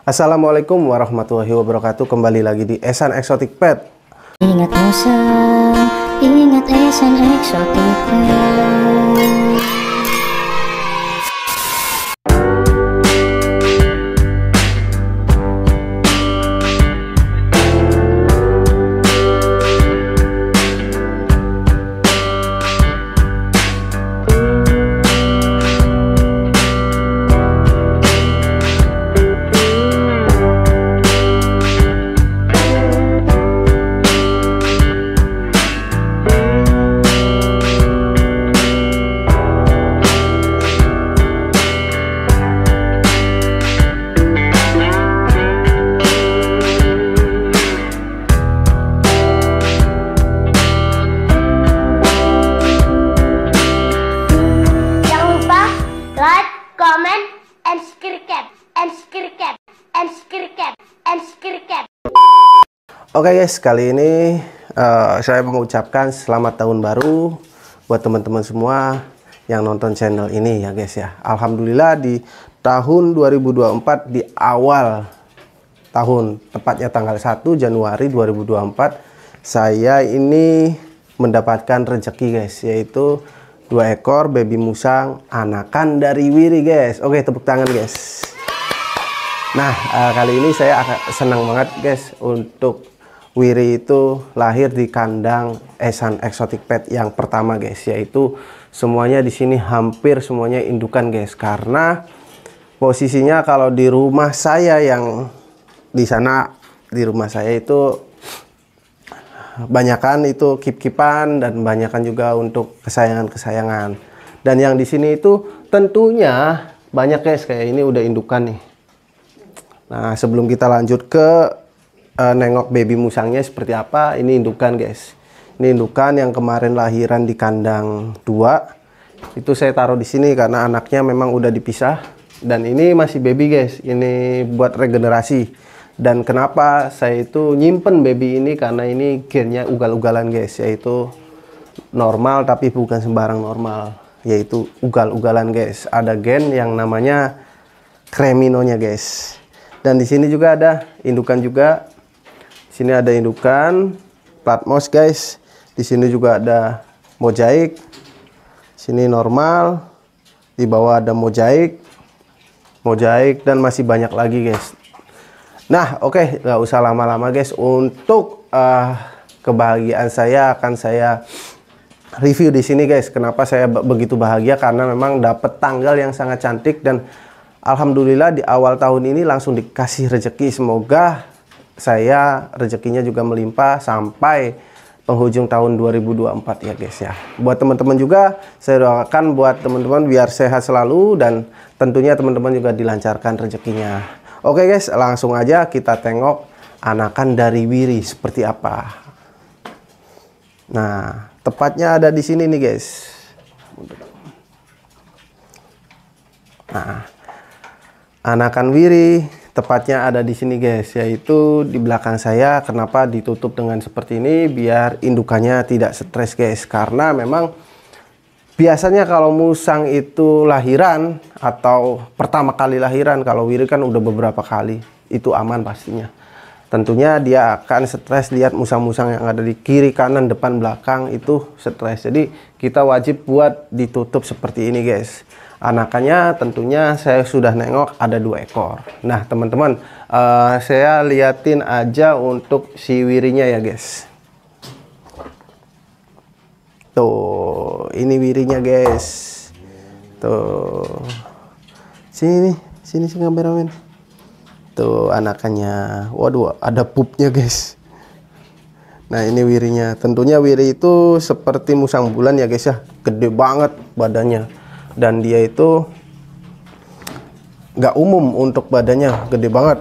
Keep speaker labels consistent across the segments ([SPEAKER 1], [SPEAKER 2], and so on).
[SPEAKER 1] Assalamualaikum warahmatullahi wabarakatuh. Kembali lagi di Esan Exotic Pet.
[SPEAKER 2] Ingat musang, ingat esan eksotik
[SPEAKER 3] Jangan
[SPEAKER 1] Oke guys, kali ini eh, saya mengucapkan selamat tahun baru buat teman-teman semua yang nonton channel ini ya guys ya. Alhamdulillah di tahun 2024 di awal tahun tepatnya tanggal 1 Januari 2024 saya ini mendapatkan rezeki guys yaitu dua ekor baby musang anakan dari Wiri guys. Oke, tepuk tangan guys. Nah, eh, kali ini saya akan senang banget guys untuk Wiri itu lahir di kandang Esan Exotic Pet yang pertama guys, yaitu semuanya di sini hampir semuanya indukan guys karena posisinya kalau di rumah saya yang di sana di rumah saya itu banyakan itu kip-kipan dan banyakan juga untuk kesayangan-kesayangan. Dan yang di sini itu tentunya banyak guys kayak ini udah indukan nih. Nah, sebelum kita lanjut ke eh, nengok baby musangnya seperti apa, ini indukan guys. Ini indukan yang kemarin lahiran di kandang 2. Itu saya taruh di sini karena anaknya memang udah dipisah dan ini masih baby guys. Ini buat regenerasi. Dan kenapa saya itu nyimpen baby ini karena ini gennya ugal-ugalan guys, yaitu normal tapi bukan sembarang normal, yaitu ugal-ugalan guys. Ada gen yang namanya kreminonya guys. Dan di sini juga ada indukan juga. Sini ada indukan platmos guys. Di sini juga ada mozaik. Sini normal. Di bawah ada mozaik. Mozaik dan masih banyak lagi guys. Nah, oke, nggak usah lama-lama guys. Untuk eh, kebahagiaan saya akan saya review di sini guys. Kenapa saya be- begitu bahagia? Karena memang dapat tanggal yang sangat cantik dan alhamdulillah di awal tahun ini langsung dikasih rezeki. Semoga saya rezekinya juga melimpah sampai penghujung tahun 2024 ya guys ya. Buat teman-teman juga saya doakan buat teman-teman biar sehat selalu dan tentunya teman-teman juga dilancarkan rezekinya. Oke guys, langsung aja kita tengok anakan dari Wiri seperti apa. Nah, tepatnya ada di sini nih guys. Nah, anakan Wiri tepatnya ada di sini guys, yaitu di belakang saya. Kenapa ditutup dengan seperti ini? Biar indukannya tidak stres guys, karena memang biasanya kalau musang itu lahiran atau pertama kali lahiran, kalau Wiri kan udah beberapa kali, itu aman pastinya. Tentunya dia akan stres lihat musang-musang yang ada di kiri, kanan, depan, belakang itu stres. Jadi kita wajib buat ditutup seperti ini guys. Anakannya tentunya saya sudah nengok ada dua ekor. Nah teman-teman eh, saya liatin aja untuk si wirinya ya guys. Tuh, ini wirinya guys. Tuh. Sini nih, sini sih kameramen. Tuh anakannya. Waduh, ada pupnya guys. Nah, ini wirinya. Tentunya wiri itu seperti musang bulan ya guys ya. Gede banget badannya. Dan dia itu nggak umum untuk badannya, gede banget.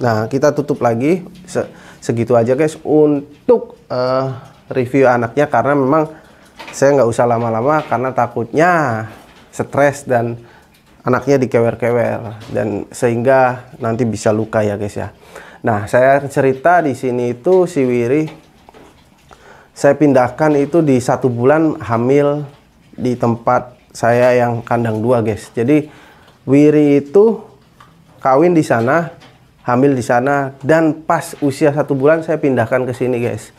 [SPEAKER 1] Nah, kita tutup lagi Se- segitu aja guys untuk eh, review anaknya karena memang saya nggak usah lama-lama karena takutnya stres dan anaknya dikewer-kewer dan sehingga nanti bisa luka ya guys ya. Nah, saya cerita di sini itu si Wiri saya pindahkan itu di satu bulan hamil di tempat saya yang kandang dua guys. Jadi Wiri itu kawin di sana hamil di sana dan pas usia satu bulan saya pindahkan ke sini guys.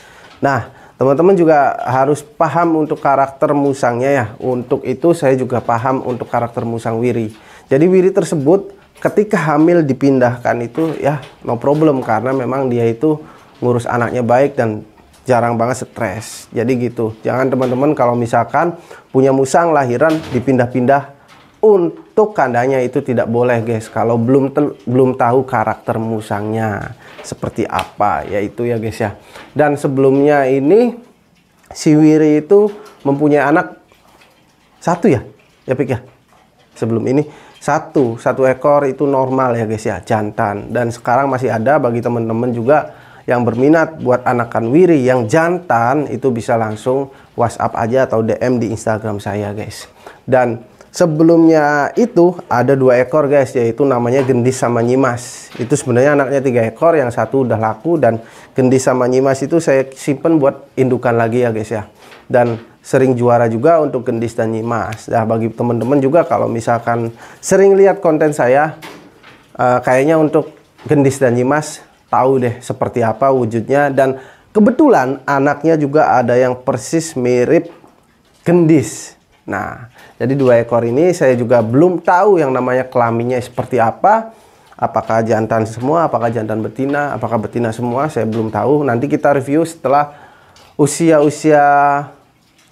[SPEAKER 1] Nah teman-teman juga harus paham untuk karakter musangnya ya. Untuk itu saya juga paham untuk karakter musang Wiri. Jadi Wiri tersebut ketika hamil dipindahkan itu ya no problem karena memang dia itu ngurus anaknya baik dan jarang banget stres. Jadi gitu. Jangan teman-teman kalau misalkan punya musang lahiran dipindah-pindah untuk kandangnya itu tidak boleh guys. Kalau belum belum tahu karakter musangnya seperti apa yaitu ya guys ya. Dan sebelumnya ini si Wiri itu mempunyai anak satu ya? Ya pik ya? Sebelum ini satu. Satu ekor itu normal ya guys ya. Jantan. Dan sekarang masih ada bagi teman-teman juga yang berminat buat anakan wiri yang jantan itu bisa langsung WhatsApp aja atau DM di Instagram saya guys dan Sebelumnya itu ada dua ekor guys yaitu namanya gendis sama nyimas. Itu sebenarnya anaknya tiga ekor yang satu udah laku dan gendis sama nyimas itu saya simpen buat indukan lagi ya guys ya. Dan sering juara juga untuk gendis dan nyimas. Nah bagi teman-teman juga kalau misalkan sering lihat konten saya uh, kayaknya untuk gendis dan nyimas tahu deh seperti apa wujudnya dan kebetulan anaknya juga ada yang persis mirip gendis. Nah, jadi dua ekor ini saya juga belum tahu yang namanya kelaminnya seperti apa. Apakah jantan semua, apakah jantan betina, apakah betina semua, saya belum tahu. Nanti kita review setelah usia-usia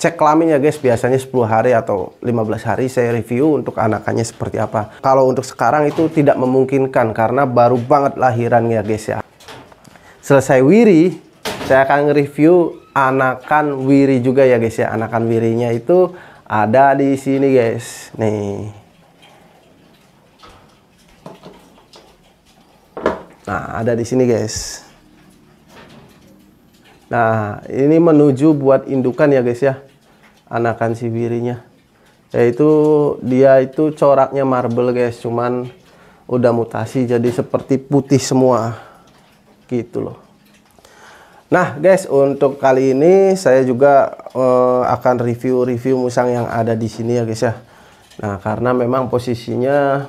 [SPEAKER 1] cek kelamin ya guys. Biasanya 10 hari atau 15 hari saya review untuk anakannya seperti apa. Kalau untuk sekarang itu tidak memungkinkan karena baru banget lahiran ya guys ya. Selesai wiri, saya akan review anakan wiri juga ya guys ya. Anakan wirinya itu ada di sini guys. Nih. Nah ada di sini guys. Nah ini menuju buat indukan ya guys ya anakan si birinya yaitu dia itu coraknya marble guys. Cuman udah mutasi jadi seperti putih semua gitu loh Nah guys untuk kali ini saya juga uh, akan review-review musang yang ada di sini ya guys ya. Nah karena memang posisinya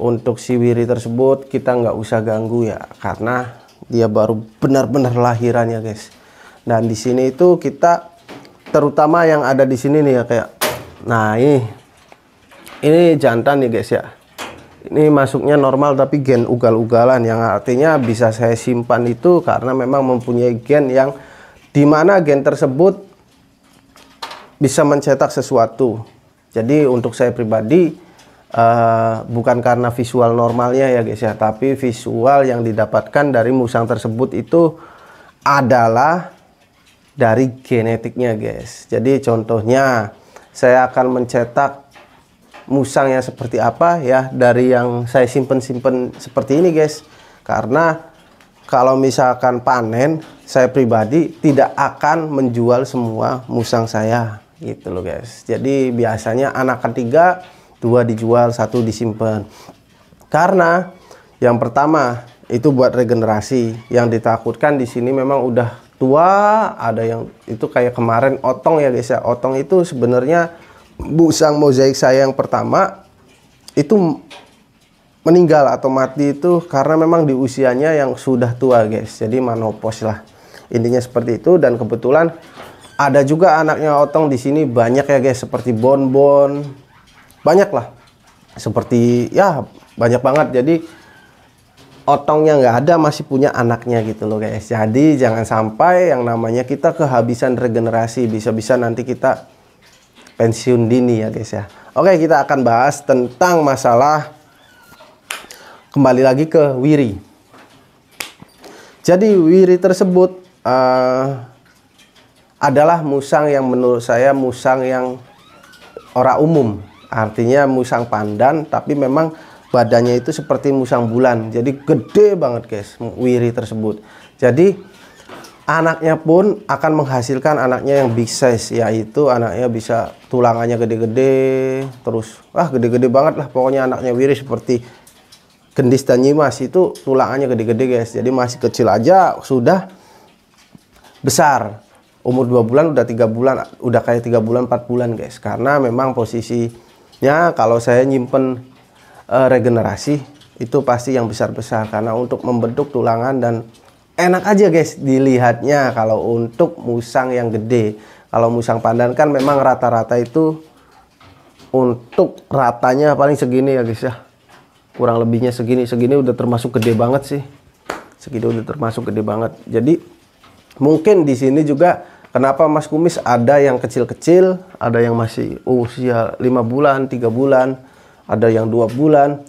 [SPEAKER 1] untuk si wiri tersebut kita nggak usah ganggu ya karena dia baru benar-benar lahiran ya guys. Dan di sini itu kita terutama yang ada di sini nih ya kayak nah ini ini jantan nih guys ya ini masuknya normal tapi gen ugal-ugalan yang artinya bisa saya simpan itu karena memang mempunyai gen yang di mana gen tersebut bisa mencetak sesuatu. Jadi untuk saya pribadi uh, bukan karena visual normalnya ya guys ya tapi visual yang didapatkan dari musang tersebut itu adalah dari genetiknya guys. Jadi contohnya saya akan mencetak musang yang seperti apa ya dari yang saya simpen-simpen seperti ini guys. Karena kalau misalkan panen saya pribadi tidak akan menjual semua musang saya gitu loh guys. Jadi biasanya anak ketiga dua dijual satu disimpan karena yang pertama itu buat regenerasi. Yang ditakutkan di sini memang udah tua ada yang itu kayak kemarin otong ya guys ya. Otong itu sebenarnya busang mozaik saya yang pertama itu meninggal atau mati itu karena memang di usianya yang sudah tua guys. Jadi manopos lah. Intinya seperti itu. Dan kebetulan ada juga anaknya otong di sini. Banyak ya guys. Seperti bonbon. Banyak lah. Seperti ya banyak banget. Jadi otongnya nggak ada masih punya anaknya gitu loh guys. Jadi jangan sampai yang namanya kita kehabisan regenerasi. Bisa-bisa nanti kita pensiun dini ya guys ya. Oke kita akan bahas tentang masalah kembali lagi ke wiri. Jadi wiri tersebut uh, adalah musang yang menurut saya musang yang ora umum. Artinya musang pandan tapi memang badannya itu seperti musang bulan. Jadi gede banget guys wiri tersebut. Jadi anaknya pun akan menghasilkan anaknya yang big size yaitu anaknya bisa tulangannya gede-gede terus ah gede-gede banget lah. Pokoknya anaknya wiri seperti gendis dan nyimas itu tulangannya gede-gede guys. Jadi masih kecil aja sudah besar. Umur dua bulan udah tiga bulan udah kayak tiga bulan empat bulan guys. Karena memang posisinya kalau saya nyimpen uh, regenerasi itu pasti yang besar-besar. Karena untuk membentuk tulangan dan enak aja guys dilihatnya. Kalau untuk musang yang gede. Kalau musang pandan kan memang rata-rata itu untuk ratanya paling segini ya guys ya. Kurang lebihnya segini. Segini udah termasuk gede banget sih. Segini udah termasuk gede banget. Jadi mungkin di sini juga kenapa Mas Kumis ada yang kecil-kecil ada yang masih usia lima bulan tiga bulan ada yang dua bulan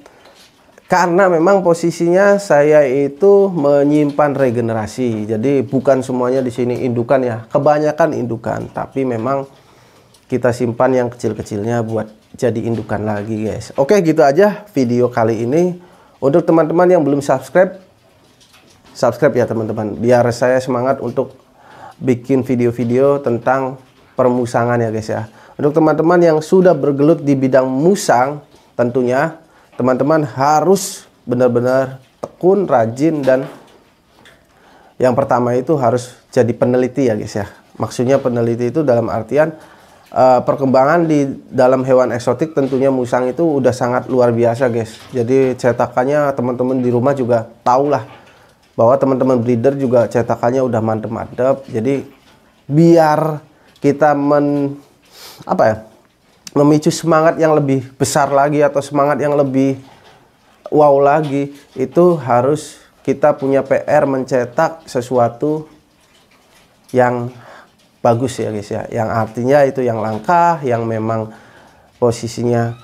[SPEAKER 1] karena memang posisinya saya itu menyimpan regenerasi. Jadi bukan semuanya di sini indukan ya. Kebanyakan indukan, tapi memang kita simpan yang kecil-kecilnya buat jadi indukan lagi, guys. Oke, gitu aja video kali ini. Untuk teman-teman yang belum subscribe, subscribe ya teman-teman. Biar saya semangat untuk bikin video-video tentang permusangan ya, guys ya. Untuk teman-teman yang sudah bergelut di bidang musang, tentunya teman-teman harus benar-benar tekun, rajin dan yang pertama itu harus jadi peneliti ya guys ya. Maksudnya peneliti itu dalam artian uh, perkembangan di dalam hewan eksotik tentunya musang itu udah sangat luar biasa guys. Jadi cetakannya teman-teman di rumah juga tahulah bahwa teman-teman breeder juga cetakannya udah mantep-mantep. Jadi biar kita men apa ya memicu semangat yang lebih besar lagi atau semangat yang lebih wow lagi itu harus kita punya PR mencetak sesuatu yang bagus ya guys ya. Yang artinya itu yang langka yang memang posisinya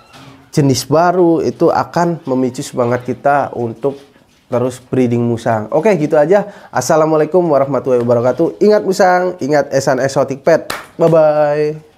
[SPEAKER 1] jenis baru itu akan memicu semangat kita untuk terus breeding musang. Oke gitu aja. Assalamualaikum warahmatullahi wabarakatuh. Ingat musang ingat esan exotic pet. Bye bye